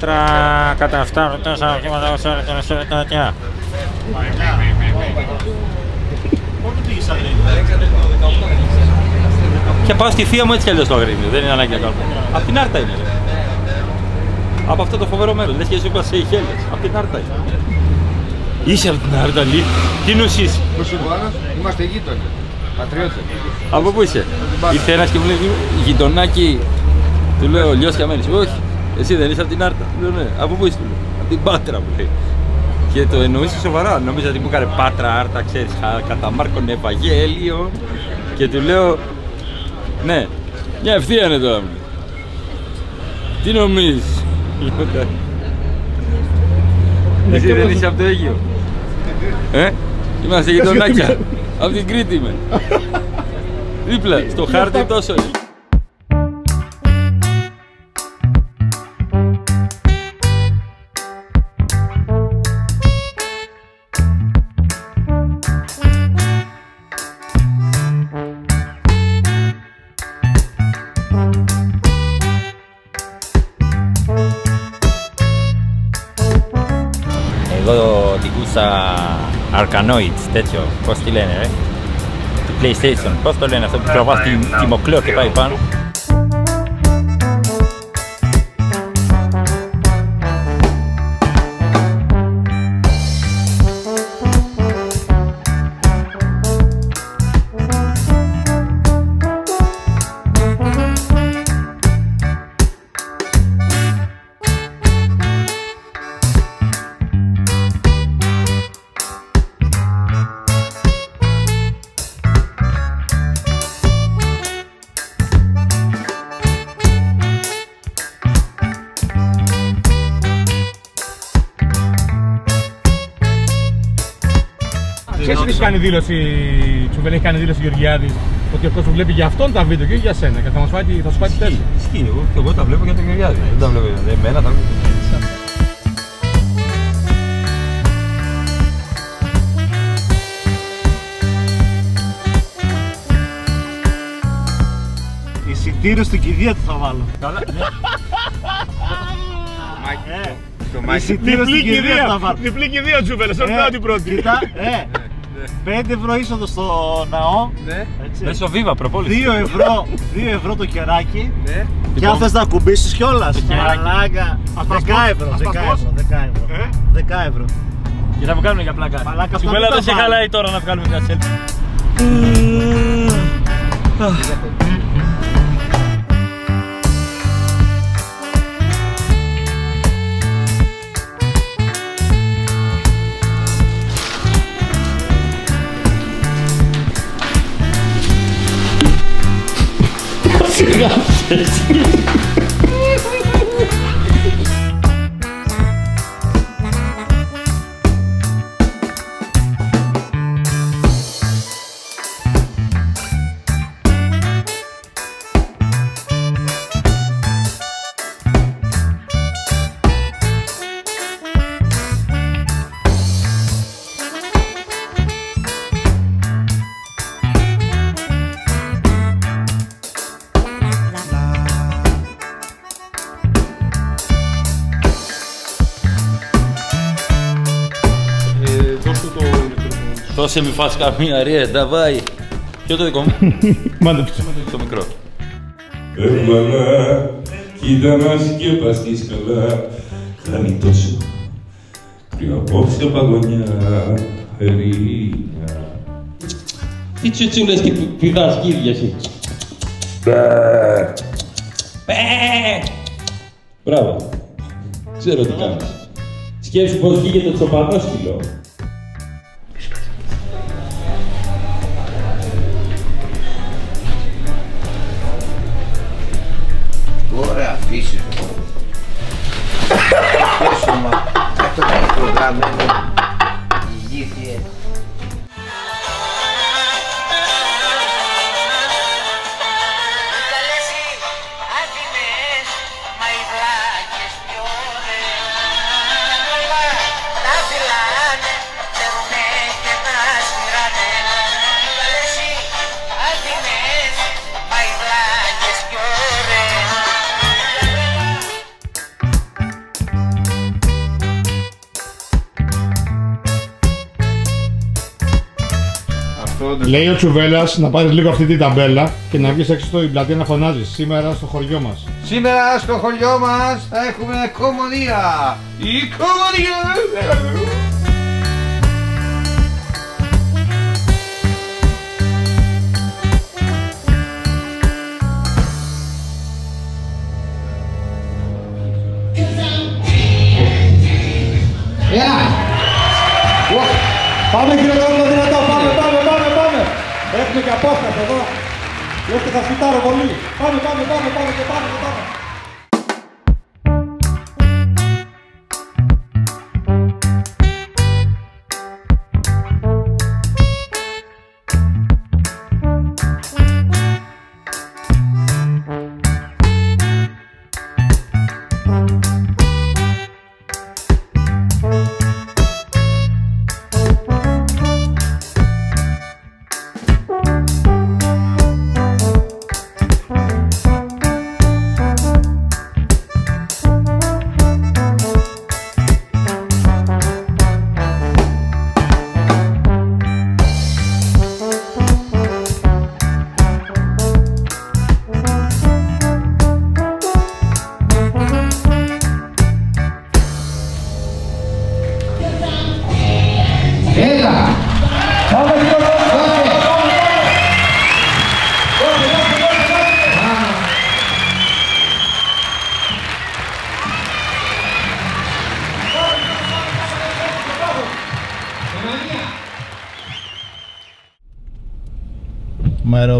μέτρα καταφτάνουν τόσα οχήματα όσο είναι το τέτοια. Και πάω στη θεία μου έτσι κι αλλιώς το αγρίνιο, δεν είναι ανάγκη να κάνω. Απ' την Άρτα είναι. ρε. Από αυτό το φοβερό μέρος, λες και εσύ είπα σε Ιχέλες. Απ' την Άρτα είναι. Είσαι από την Άρτα, Λί. Τι νους είσαι; Μουσουλμάνος, είμαστε γείτονες. Πατριώτες. Από πού είσαι; Ήρθε ένας και μου λέει γειτονάκι. Του λέω λιώσια μένεις. Όχι. Εσύ δεν είσαι από την Άρτα. Λέω ναι. Από πού είσαι. του λέω. Από την Πάτρα μου λέει. Και το εννοούσε σοβαρά. Νόμιζα ότι μου έκανε Πάτρα, Άρτα, ξέρεις, χα- κατά Μάρκον Ευαγγέλιο. Και του λέω, ναι, μια ευθεία είναι τώρα μου. λέει. Τι νομίζεις; Λέω, «Ναι». Εσύ δεν είσαι από το Αίγυο. Ε, είμαστε γειτονάκια. Από την Κρήτη είμαι. Δίπλα, στο χάρτη τόσο. είναι. Arkanoids, τέτοιο, πώς τη λένε ρε. Του PlayStation, πώς το λένε αυτό που τραβάς Ξέρεις ότι έχεις κάνει δήλωση, Τσουβέλη έχεις κάνει δήλωση Γεωργιάδης ότι ο κόσμος βλέπει για αυτόν τα βίντεο και όχι για σένα και θα, μας πάει, θα σου πάει τέλος. Ισχύει, εγώ, και εγώ τα βλέπω για τον Γεωργιάδη. Δεν τα βλέπω για εμένα, τα βλέπω. Εισιτήριος στην κηδεία του θα βάλω. Καλά, ναι. Ε, Το μάκι. Εισιτήριος στην κηδεία θα βάλω. Διπλή κηδεία ο Τσουβέλης, Ε, όχι πρώτη πρώτη. Κοίτα, ε, 5 ευρώ είσοδο στο ναό. Ναι, έτσι. Μέσω βίβα, προπόληση. 2 ευρώ, 2 ευρώ το κεράκι. ναι. Και αν θες να κουμπίσεις κιόλας. κεράκι. Μαλάκα. 10 ευρώ, 10 Ασπασμός. ευρώ, 10 ευρώ. Ε; 10 ευρώ. Και θα μου κάνουν για πλάκα. Μαλάκα, αυτά Τσουβέλα δεν δεν τα σε βάλω. χαλάει τώρα να βγάλουμε μια selfie. 違う。Δώσε μη φας καμία ρε, νταβάι. Ποιο το δικό μου, Μάντεψε. το μικρό. Έβαλα, κοίτα να σκεπαστείς καλά Κάνει τόσο κρύο απόψε παγωνιά Ερήνια Τι τσουτσούλες και πηδάς γύρια εσύ. Μπράβο. Ξέρω τι κάνεις. Σκέψου πως βγήκε το τσοπανόσκυλο. Ωραία, Λέει ο Τσουβέλλα να πάρεις λίγο αυτή την ταμπέλα και να βγεις έξω στην πλατεία να φωνάζει. Σήμερα στο χωριό μας. Σήμερα στο χωριό μας θα έχουμε κομμωδία. Η κομμωδία. Πάμε κύριε Κόκκινο δυνατά, πάμε, πάμε, πάμε, πάμε. Έχουμε και απόσταση εδώ. Λες και θα σπιτάρω πολύ. Πάμε, πάμε, πάμε, πάμε και πάμε και πάμε.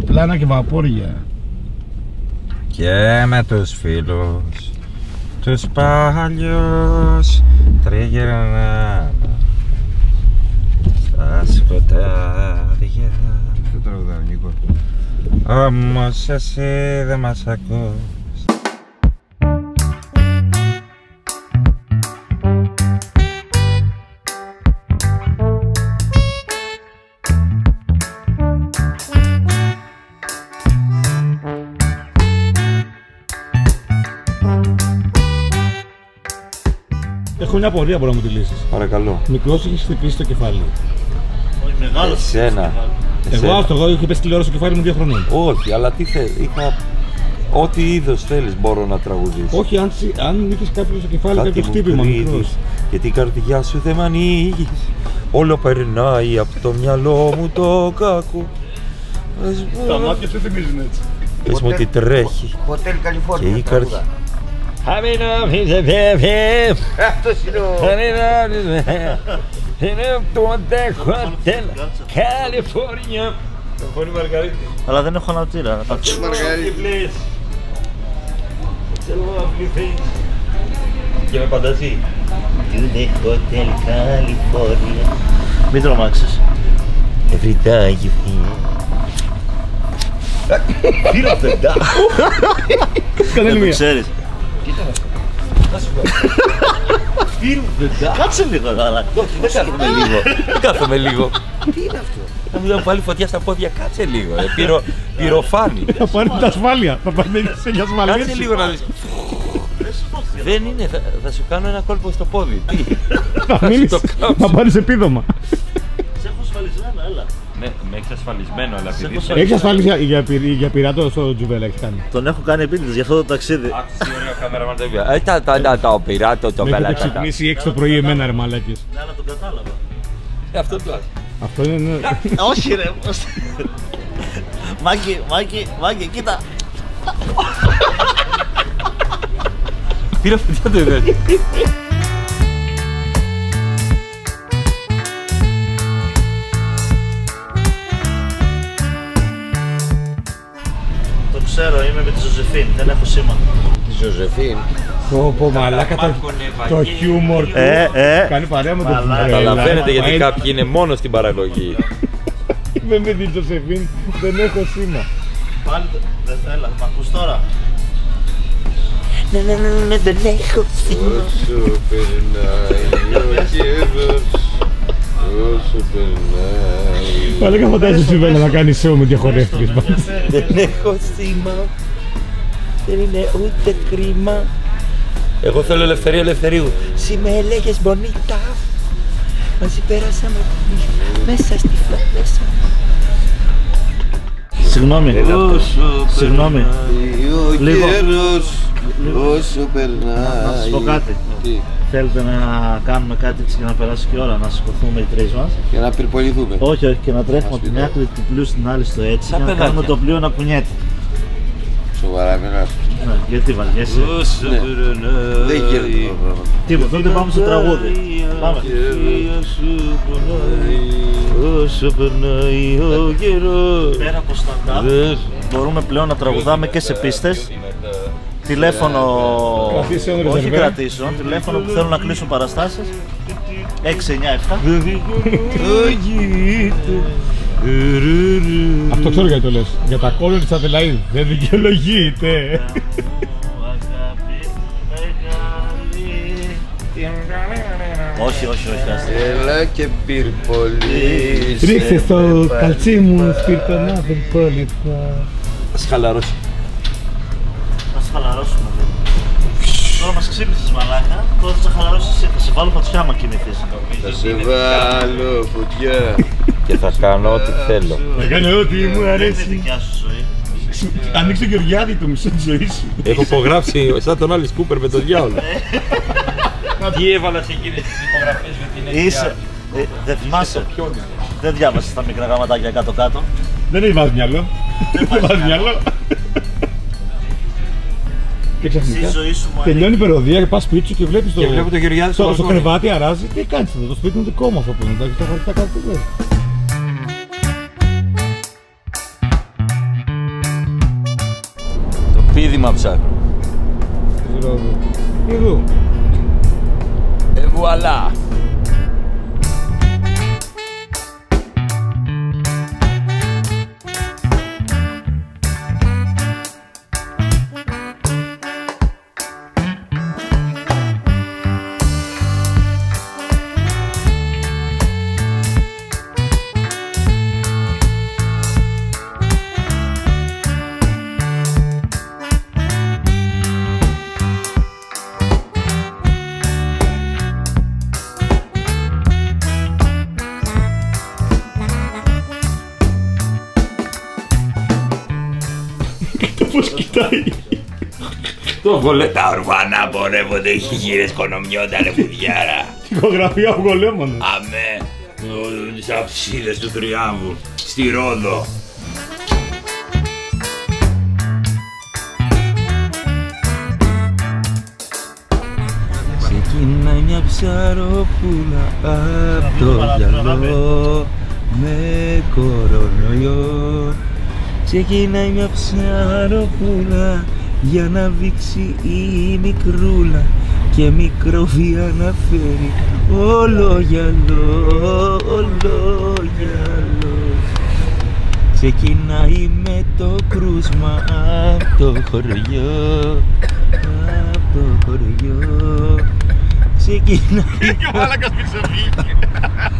Αεροπλάνα και βαπούρια. Και με τους φίλους τους παλιούς τριγυρνάμε στα σκοτάδια Αυτό τραγουδάει ο Νίκο; όμως εσύ δεν μας ακούς Έχω μια απορία μπορεί να μου τη λύσεις. Παρακαλώ Μικρός έχεις χτυπήσει το κεφάλι. Μεγάλος. Εσένα Εγώ αυτό, εγώ είχε πέσει τηλεόραση στο κεφάλι μου δύο χρονών. Όχι, αλλά τι θέλει, είχα ό,τι είδος θέλεις μπορώ να τραγουδήσω Όχι, αν, τσι- αν είχες κάποιο στο κεφάλι, Κάτι κάποιο μου χτύπημα μικρός. κρύβεις, Γιατί η καρδιά σου δεν μ' ανοίγεις Όλο περνάει από το μυαλό μου το κακό Πες μου, Τα μάτια σου θυμίζουν έτσι. Πες μου ότι τρέχει Χοτέλ Και η Καλιφόρνια. καρδιά τραγουδά. Αυτός είναι ο... Καλιφόρνια Φωνή Μαργαρίτη Αλλά δεν έχω ανατσίρα. Μαργαρίτη. Και με πανταζή Μην τρομάξεις. Every day you feel Feel of the dark Κανένα Δεν το μία. ξέρεις. Feel of the dark Κάτσε λίγο καλά. Όχι, δεν κάθομαι λίγο. Δεν κάθομαι λίγο. Τι είναι αυτό; Να μου λέω πάλι φωτιά στα πόδια, κάτσε λίγο. Ε. Πυρο, πυροφάνη. Θα πάρει την ασφάλεια. Θα πάρει σε για ασφαλεία. Κάτσε λίγο να δεις. Δεν είναι, θα, θα σου κάνω ένα κόλπο στο πόδι. Τι; Θα μείνεις, το κάψω. θα πάρεις επίδομα. Σε έχω ασφαλισμένα, έλα. Ναι, με έχεις ασφαλισμένο, αλλά επειδή... έχω σε- Έχει ασφάλεια για, πυ- για πειρατό στο Τζουβέλα, έχει κάνει. Τον έχω κάνει επίτηδες για αυτό το ταξίδι. Άκουσες τι ωραίο κάμεραμαν το είπε. Ε, τα, τα, τα, τα, πειράτο, το Με έχετε καλατάτα. ξυπνήσει 6 το πρωί εμένα ρε μαλάκες. Ναι, αλλά τον κατάλαβα. Ε, Αυτό το Αυτό είναι... Όχι ρε. πώς- Μάκη, Μάκη, Μάκη, κοίτα. Πήρα φωτιά το ξέρω, είμαι με τη Ζωζεφίν, δεν έχω σήμα. Τη Ζωζεφίν. Πω πω μαλάκα το, το χιούμορ του. Ε, ε. Κάνει παρέα με τον Μαλάκα. Τζουβέλα. Καταλαβαίνετε γιατί Ε, κάποιοι είναι μόνο στην παραγωγή. Είμαι με την Τζοσεφίν, δεν έχω σήμα. Πάλι το- δεν θέλω, μ' ακούς τώρα. Όσο περνάει ο καιρός, όσο περνάει. Μαλάκα φαντάζεσαι Τζουβέλα να κάνεις σεό με διαχωρεύτριες. Δεν έχω σήμα. Δεν είναι ούτε κρίμα. Εγώ θέλω ελευθερία ελευθερίου. Si me έλεγες μπονίτα. Μαζί πέρασαμε μέσα στη φλατέσα. Συγγνώμη. Συγγνώμη. Ο Λίγο. καιρός όσο Να σας πω περνάει. κάτι. Τι, Θέλετε να κάνουμε κάτι έτσι για να περάσει και η ώρα, να σηκωθούμε οι τρεις μας. Για να πυρποληθούμε. Όχι, όχι, και να τρέχουμε από τη μια Ας άκρη του πλοίου στην άλλη στο έτσι, Σαν για να παιδάκια. κάνουμε το πλοίο να κουνιέται. Σοβαρά μιλάς. Ναι, γιατί βαριέσαι. Ναι. Δεν γίνεται αυτό το πράγμα. Τίποτα, τότε πάμε στο τραγούδι. Πάμε. Όσο περνάει ο καιρός Πέρα από stand-up, Δεν μπορούμε πλέον να τραγουδάμε και σε πίστες. Τηλέφωνο. Κρατήσεων, Όχι ρεζερβέ. κρατήσεων, τηλέφωνο που θέλουν να κλείσουν παραστάσεις. 697. Αυτό ξέρω γιατί το λες. Για τα κόλλο της Αδελαίδ. Δεν δικαιολογείται. Όχι, όχι, όχι, άστε. Έλα και πυρπολίσε. Ρίξε στο με πάλι. καλτσί μου σπίρτονα δεν πόληθα. Χαλαρώσουμε λίγο. Τώρα μας ξύπνησες μαλάκα, τώρα θα σε χαλαρώσεις εσύ, θα σε βάλω φωτιά άμα κοιμηθείς. Θα σε βάλω φωτιά. Και θα κάνω ό,τι θέλω Θα κάνω ό,τι μου Δεν είναι αρέσει. δικιά σου ζωή. Ανοίξε το Γεωργιάδη το μισό της ζωής σου. Έχω υπογράψει σαν τον Άλλη Κούπερ με τον διάολο Τι έβαλα σε εκείνες τις υπογραφές με την Είσαι. Ε, δεν θυμάσαι; Δεν διάβασες τα μικρά γραμματάκια κάτω-κάτω; Δεν έχει βάζει μυαλό. Δεν βάζει μυαλό. Και Στη ξαφνικά ζωή σου μου τελειώνει η περιοδία και πας σπίτι σου και βλέπεις το. Και βλέπω το Γεωργιάδης στο στο, στο μπαλκόνι. κρεβάτι αράζει. Τι κάνεις εδώ, το σπίτι είναι δικό μου αυτό που είναι. Τα τα χαρτιά κάτω τι λέει. Το πίδημα ψάχνω Εδώ. Ε, βουαλά Το βολέ Τα ορβάνα πορεύονται οι γύρες κονομιόντανε φουδιάρα Τυχογραφία ο γολέμονα. Αμέ Τις αψίδες του Τριάμβου Στη Ρόδο. Ξεκινάει μια ψαροπούλα απ' το γυαλό με κορονοϊό. Ξεκινάει μια ψαροπούλα για να βήξει η μικρούλα και μικροβία να φέρει όλο γυαλό, όλο γυαλό. Ξεκινάει με το κρούσμα απ' το χωριό απ' το χωριό. Ξεκινάει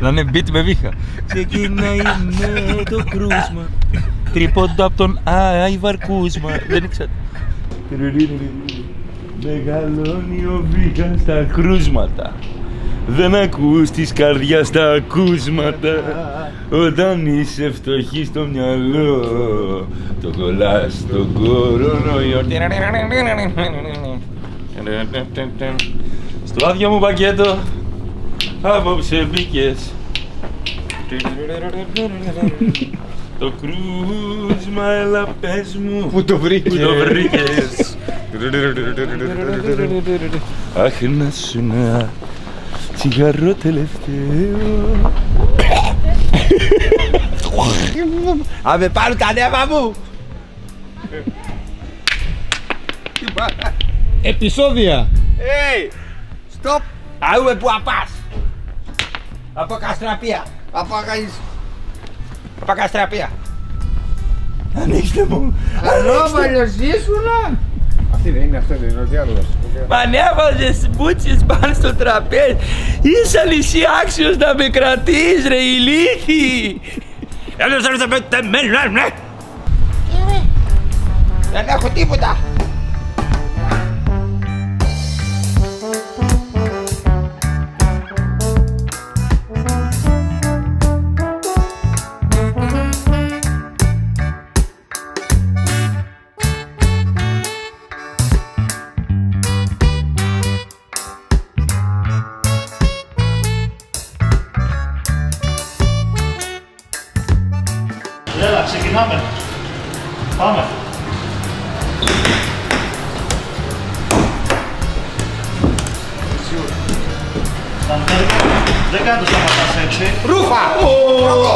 Να είναι beat με βήχα. Ξεκινάει με το κρούσμα Τρίποντα απ' τον Άιβαρ Κούσμα. Δεν ήξερα Μεγαλώνει ο βήχα στα κρούσματα. Δεν ακούς της καρδιάς τα ακούσματα. Όταν είσαι φτωχή στο μυαλό Το κολλάς στον κορονοϊό. Στο άδειο μου πακέτο Απόψε μπήκες Το κρούσμα έλα πες μου Πού το βρήκες; Πού το βρήκες; Αχ να σου να τσιγαρό τελευταίο Αν με πάρουν τα νεύα μου. Επισόδια. Hey, stop. Αούμε που απάς. Από καστραπία. Από αγανής. Από καστραπία. Ανοίξτε μου Καλό μαλλιοσύσουνα. Αυτή δεν είναι, αυτό δεν είναι ο διάλογος. Μ' ανέβαζες μπούτσες πάνω στο τραπέζι Είσαι λυσί άξιος να με κρατείς ρε ηλίθι Έλα σε με τεμένα ναι Δεν έχω τίποτα.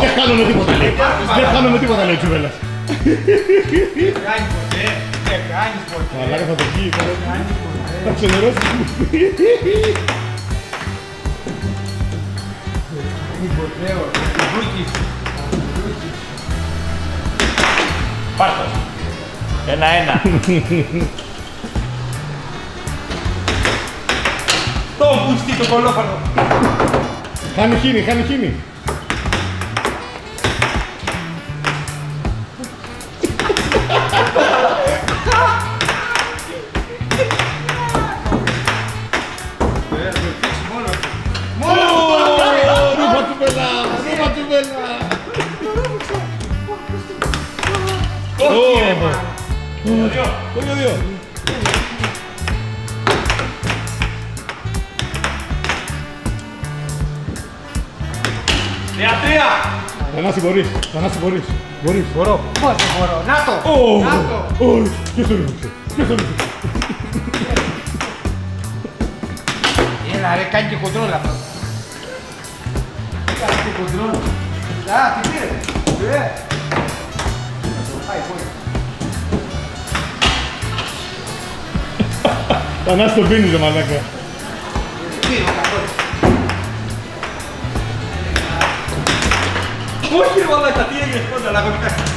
Δεν χάνουμε τίποτα λέει. Δεν χάνουμε τίποτα λέει ο Τσουβέλλας. Δεν κάνεις ποτέ. Δεν κάνεις ποτέ. Μαλάκα θα το βγει. Θα ξενερώσει. Δεν ποτέ. ο Μπούκης. Πάρτο. Ένα-ένα. Το μπούστι το κολόφανο. Χάνει χίνη, χάνει χίνη. Όχι, δύο. Τρία-τρία. Θανάση μπορείς, Θανάση μπορείς. Μπορείς. Μπορώ. Πώς δεν μπορώ. Να το. Ω, Να το. ω, ποιος τον ρίχνει, ποιος τον ρίχνει. Έλα ρε, κάνει και κοντρόλ αυτό. Κάνει και κοντρόλ. Α, τι πήρες. Ε. Θανάση τον πίνει ρε μαλάκα. Πήρε ο καθόλου. Όχι ρε μαλάκα, τι έγινε, κόντα, λαγωνικά.